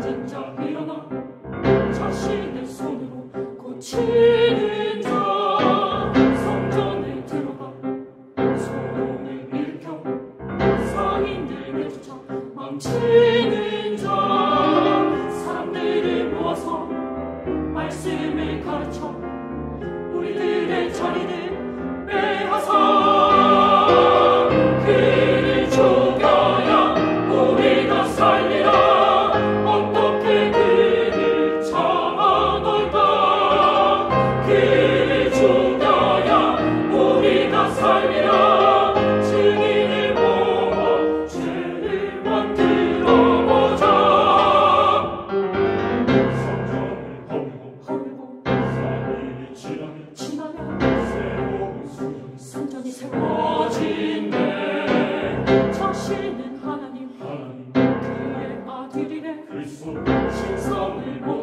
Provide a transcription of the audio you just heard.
언젠가 일어나 자신의 손으로 고치는 자. 성전에 들어가 소동을 일으켜 상인들 내쫓아 망치는 자. 사람들을 모아서 말씀을 가르쳐 우리들의 자리를 Jesus,